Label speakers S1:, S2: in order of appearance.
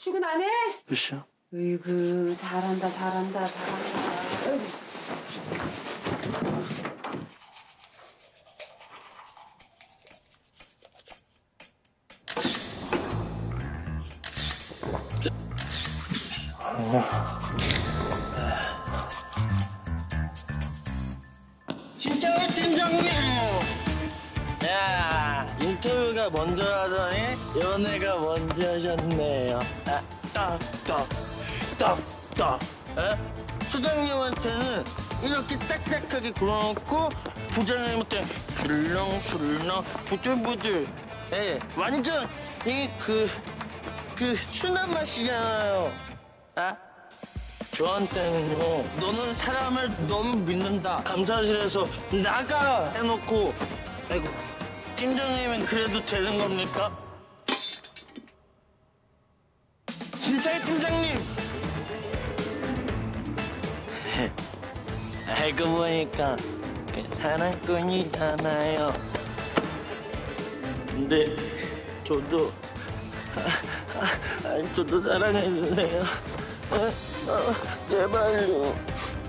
S1: 출근 안 해?
S2: 몇 시야?
S1: 으이구 잘한다 잘한다 잘한다. 어이구.
S2: 진짜 팀장님! 먼저 하더니 연애가 먼저 하셨네요. 아, 딱, 딱, 딱, 딱. 에? 소장님한테는 이렇게 딱딱하게 굴어놓고 부장님한테 술렁술렁 부들부들. 예, 완전 이그 그 순한 맛이잖아요. 아? 저한테는요, 너는 사람을 너무 믿는다. 감사실에서 나가 해놓고, 아이고, 팀장님은 그래도 되는 겁니까? 진짜의 팀장님! 알고 보니까 그 사랑꾼이잖아요. 근데 저도 아, 아, 저도 사랑해주세요. 어, 어, 제발요.